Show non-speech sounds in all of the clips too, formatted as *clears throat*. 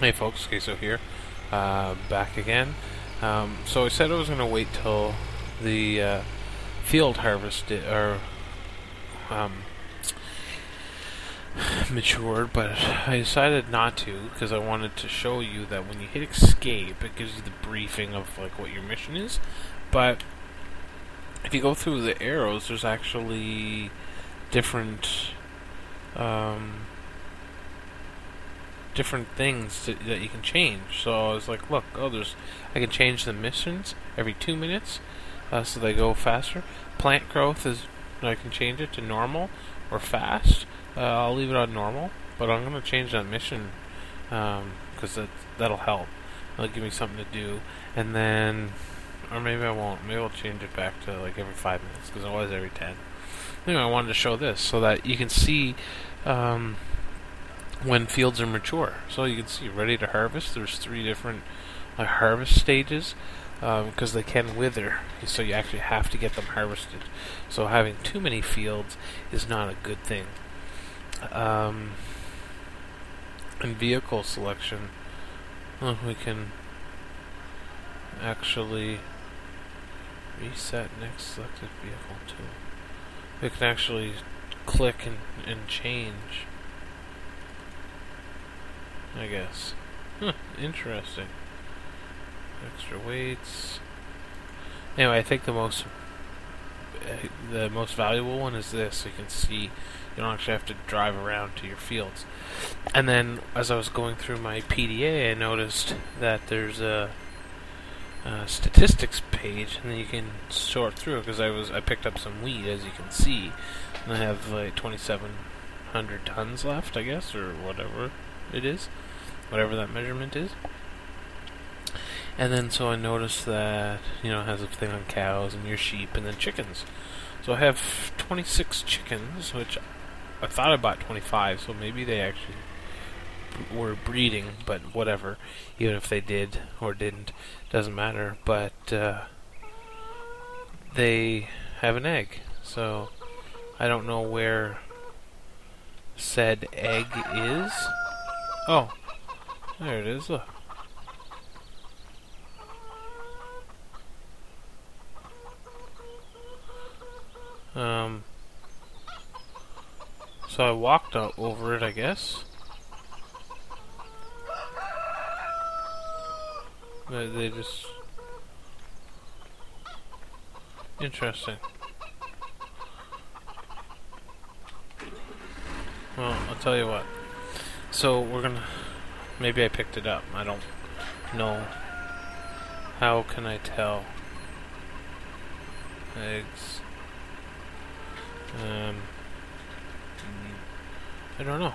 Hey folks, Kaso here, uh, back again. Um, so I said I was going to wait till the uh, field harvest or um, *sighs* matured, but I decided not to because I wanted to show you that when you hit escape, it gives you the briefing of like what your mission is. But if you go through the arrows, there's actually different. Um, different things to, that you can change. So I was like, look, oh, there's I can change the missions every two minutes, uh, so they go faster. Plant growth is I can change it to normal or fast. Uh, I'll leave it on normal, but I'm gonna change that mission because um, that that'll help. It'll give me something to do, and then, or maybe I won't. Maybe I'll change it back to like every five minutes because it was every ten. Anyway, I wanted to show this so that you can see. Um, when fields are mature. So you can see, ready to harvest. There's three different uh, harvest stages because um, they can wither. So you actually have to get them harvested. So having too many fields is not a good thing. Um, in vehicle selection, well, we can actually reset next selected vehicle too. We can actually click and, and change I guess. Huh, interesting. Extra weights. Anyway, I think the most uh, the most valuable one is this. You can see you don't actually have to drive around to your fields. And then as I was going through my PDA, I noticed that there's a, a statistics page, and then you can sort through because I was I picked up some wheat, as you can see, and I have like 2,700 tons left, I guess, or whatever it is whatever that measurement is. And then so I noticed that, you know, it has a thing on cows and your sheep and then chickens. So I have 26 chickens, which I thought I bought 25, so maybe they actually were breeding, but whatever. Even if they did or didn't, doesn't matter. But uh, they have an egg, so I don't know where said egg is. Oh, there it is. Um, so I walked over it, I guess. They just... Interesting. Well, I'll tell you what. So, we're gonna... Maybe I picked it up. I don't know. How can I tell? Eggs. Um. I don't know.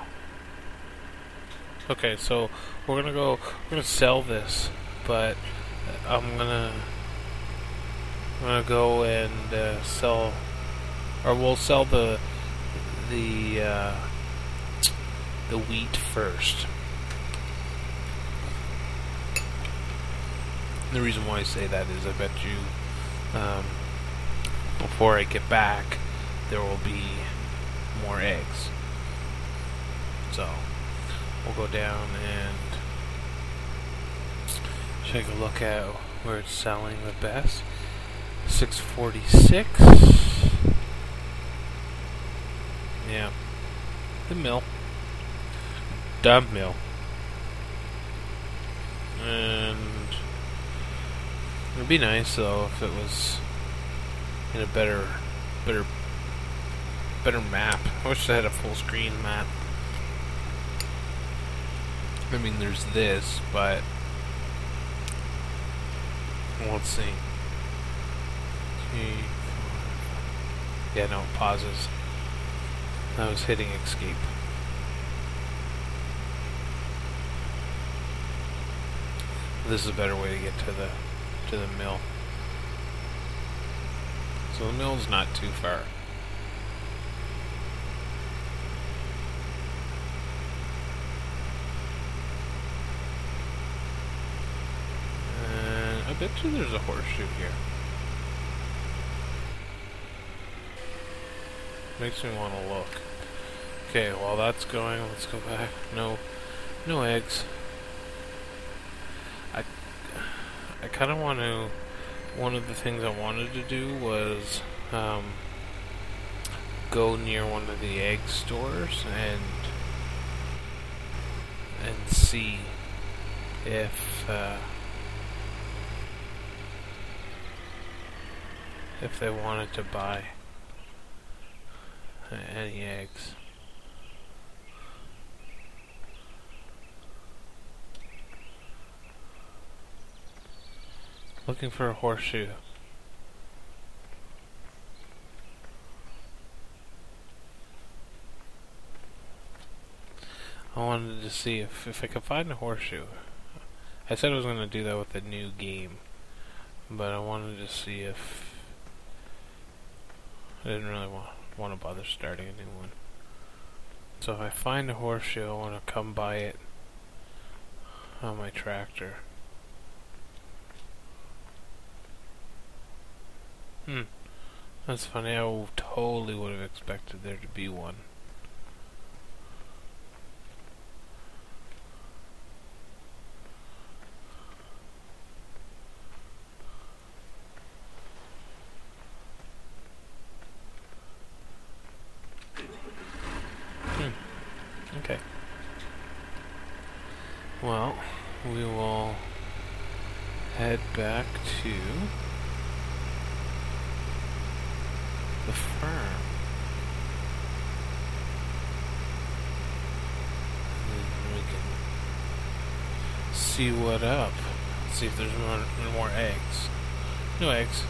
Okay, so we're gonna go. We're gonna sell this, but I'm gonna. I'm gonna go and uh, sell, or we'll sell the the uh, the wheat first. the reason why I say that is I bet you um, before I get back there will be more eggs. So we'll go down and take a look at where it's selling the best. 646. Yeah. The mill. Dumb mill. And It'd be nice though if it was in a better, better, better map. I wish I had a full screen map. I mean, there's this, but let's see. Yeah, no, it pauses. I was hitting escape. This is a better way to get to the to the mill. So the mill's not too far. And I bet you there's a horseshoe here. Makes me want to look. Okay, while that's going, let's go back. No, no eggs. I kind of want to. One of the things I wanted to do was um, go near one of the egg stores and and see if uh, if they wanted to buy any eggs. Looking for a horseshoe. I wanted to see if, if I could find a horseshoe. I said I was going to do that with a new game, but I wanted to see if I didn't really want want to bother starting a new one. So if I find a horseshoe, I want to come buy it on my tractor. Hmm. That's funny. I totally would have expected there to be one. Okay. Well, we will head back to the firm. And we can see what up. See if there's more, more eggs. No eggs.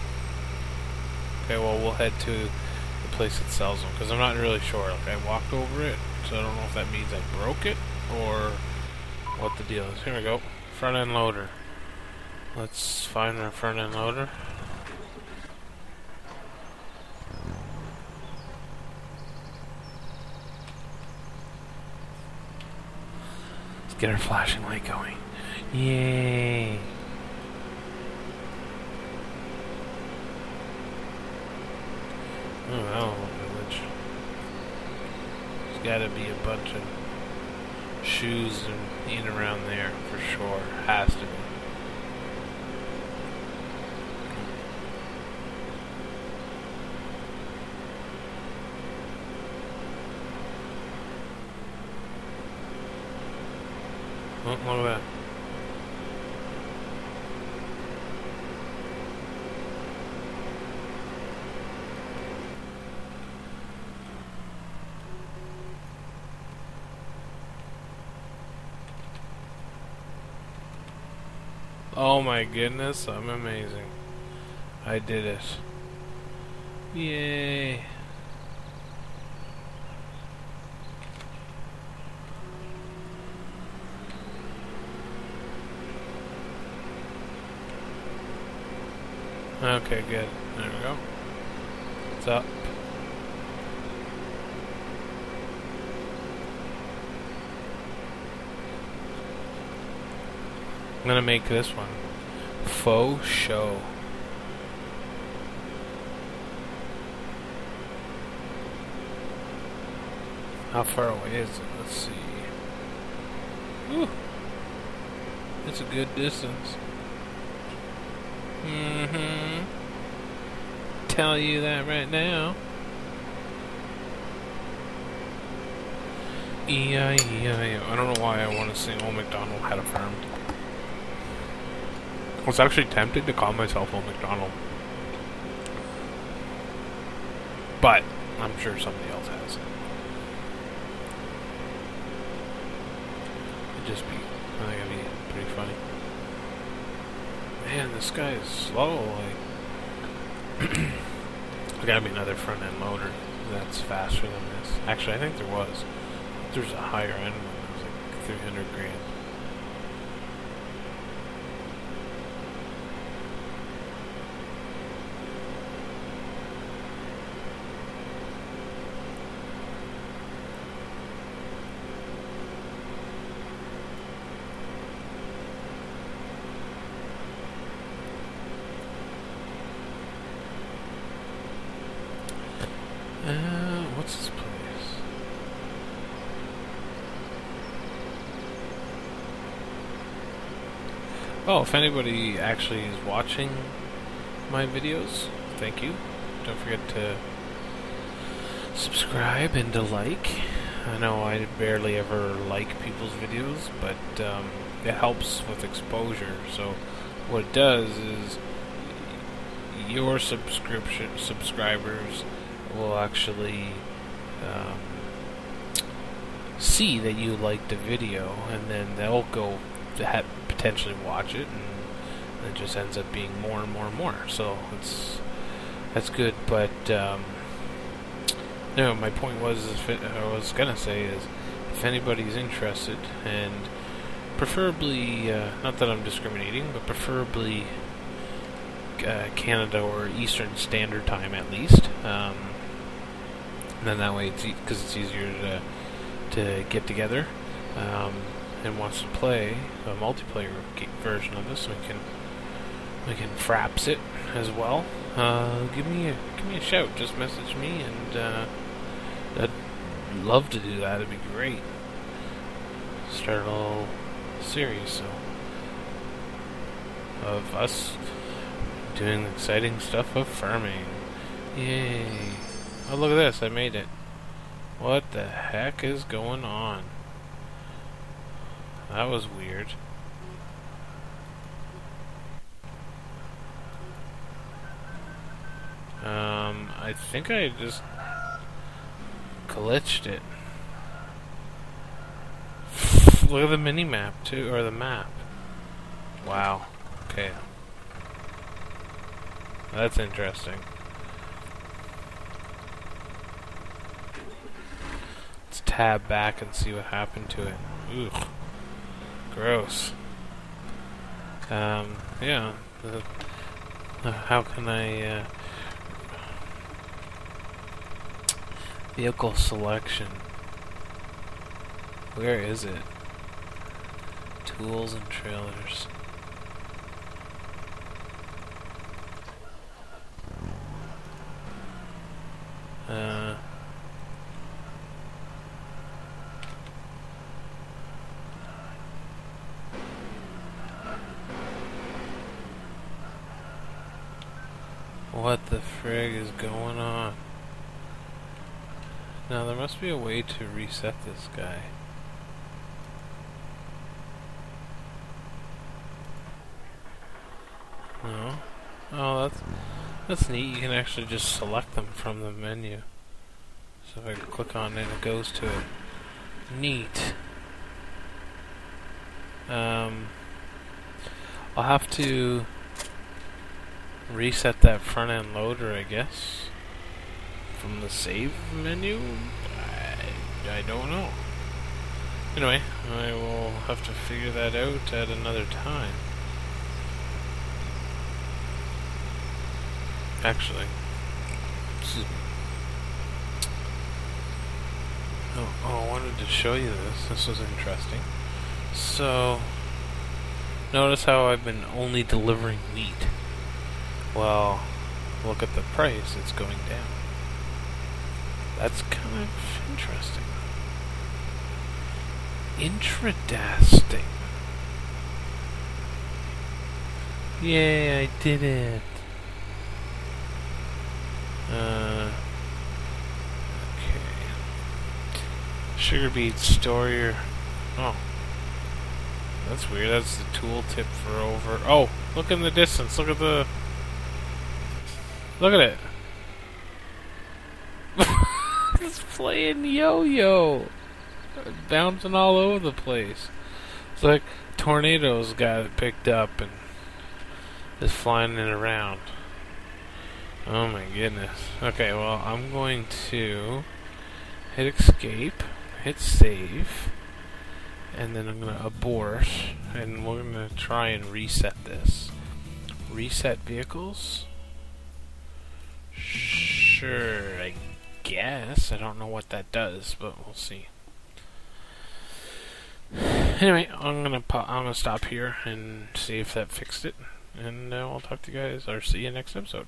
Okay, well, we'll head to the place that sells them, because I'm not really sure. Like, I walked over it, so I don't know if that means I broke it, or what the deal is. Here we go. Front end loader. Let's find our front end loader. Get our flashing light going. Yay! Oh, village. There's gotta be a bunch of shoes and in around there for sure. Has to be. Oh, look at that. Oh my goodness, I'm amazing. I did it. Yay. Okay, good. There we go. What's up? I'm gonna make this one faux show. How far away is it? Let's see. Ooh. It's a good distance. Mm-hmm. Tell you that right now. E-I-E-I-O. I don't know why I want to sing Old MacDonald had a farm. I was actually tempted to call myself Old McDonald. But, I'm sure somebody else has. It'd just be, I think it'd be pretty funny. Man, this guy is slow, like... *clears throat* there gotta be another front end loader that's faster than this. Actually, I think there was. There's a higher end one that was like 300 grand. Uh, what's this place? Oh, if anybody actually is watching my videos, thank you. Don't forget to subscribe and to like. I know I barely ever like people's videos, but um, it helps with exposure. So what it does is your subscription subscribers will actually um, see that you liked the video, and then they'll go to potentially watch it, and it just ends up being more and more and more. So it's that's good, but um, no, my point was, is I was gonna say is, if anybody's interested, and preferably, uh, not that I'm discriminating, but preferably uh, Canada or Eastern Standard Time at least. Um, then that way, it's because e- it's easier to to get together, um, and wants to play a multiplayer version of this, we can we can fraps it as well. Uh, give me a give me a shout. Just message me, and uh, I'd love to do that. It'd be great. Start a little series so of us doing exciting stuff of farming. Yay! Oh look at this! I made it. What the heck is going on? That was weird. Um, I think I just glitched it. *laughs* Look at the mini map too, or the map. Wow. Okay. That's interesting. Let's tab back and see what happened to it. Gross. Um, yeah. Uh, how can I, uh, Vehicle selection. Where is it? Tools and trailers. Uh... What the frig is going on? Now there must be a way to reset this guy. No? Oh, that's that's neat. You can actually just select them from the menu. So if I click on it, it goes to it. Neat. Um, I'll have to reset that front end loader, I guess from the save menu? I, I don't know. Anyway, I will have to figure that out at another time. Actually, excuse Oh, oh, I wanted to show you this. This was interesting. So, notice how I've been only delivering wheat. Well, look at the price, it's going down. That's kind of interesting. Interesting. Yay, I did it. Uh, okay. Sugar beet, store your... Oh. That's weird. That's the tool tip for over... Oh, look in the distance. Look at the... Look at it. *laughs* it is playing yo-yo, bouncing all over the place. It's like tornadoes got it picked up and is flying it around. Oh my goodness. Okay, well, I'm going to hit escape, hit save, and then I'm going to abort, and we're going to try and reset this. Reset vehicles? Sure, I guess. I don't know what that does, but we'll see. Anyway, I'm gonna I'm gonna stop here and see if that fixed it, and uh, I'll talk to you guys or see you next episode.